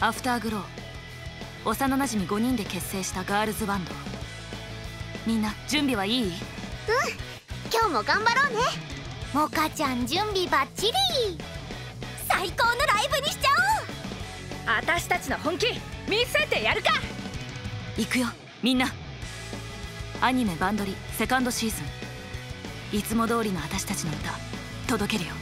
アフターグロー。幼なじみ5人で結成したガールズバンド。みんな準備はいい？うん。今日も頑張ろうね。モカちゃん準備バッチリ。最高のライブにしちゃおう。私たちの本気見せてやるか。行くよみんな。アニメ「バンドリ」セカンドシーズン。いつも通りの私たちの歌届けるよ。